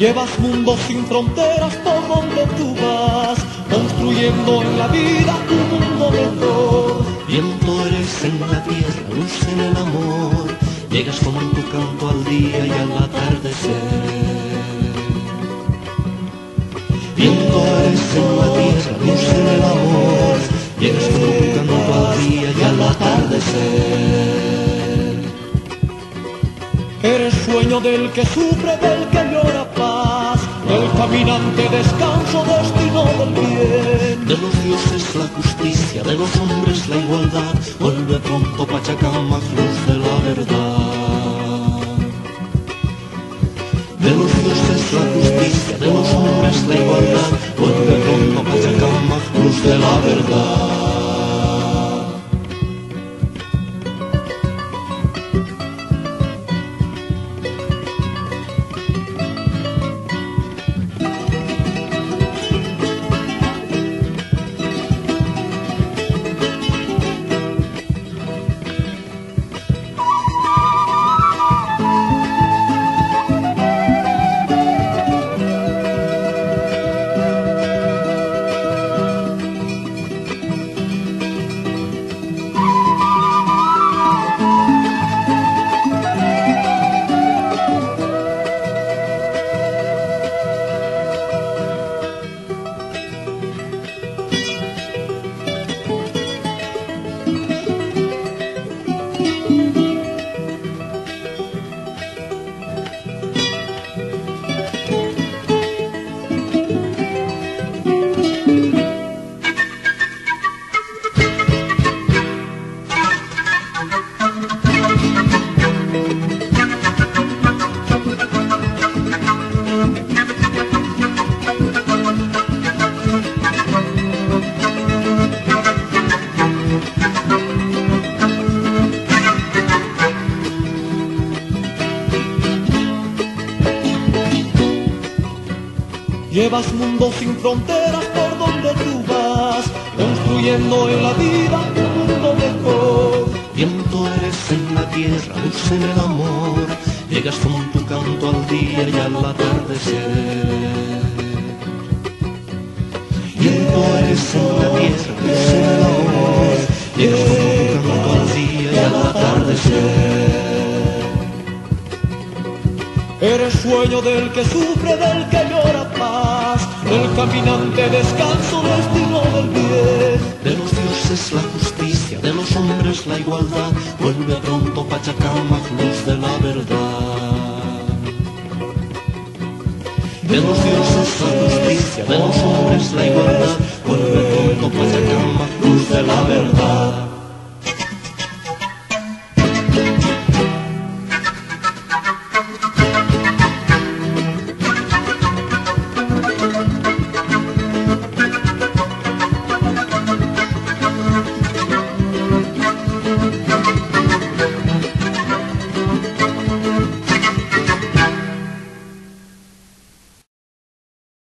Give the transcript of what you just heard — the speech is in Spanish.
Llevas mundos sin fronteras por donde tú vas, construyendo en la vida un mundo mejor. Viento eres en la tierra, luz en el amor, llegas como en tu canto al día y al atardecer. Viento eres en la tierra, luz en el amor, llegas como Eres sueño del que sufre, del que llora paz, del caminante descanso, destino del bien. De los dioses la justicia, de los hombres la igualdad, vuelve pronto Pachacama, luz de la verdad. De los dioses la justicia, de los hombres la igualdad, vuelve pronto Pachacama, luz de la verdad. Llevas mundos sin fronteras por donde tú vas, construyendo en la vida un mundo mejor. Viento eres en la tierra, luz en el amor, llegas con tu canto al día y al atardecer. Viento eres en la tierra, luz en el amor, llegas con tu canto al día y al atardecer. Eres sueño del que sufre, del que llora paz, del caminante descanso, destino del bien. De los dioses la justicia, de los hombres la igualdad, vuelve pronto Pachacama, luz de la verdad. De los dioses la justicia, de los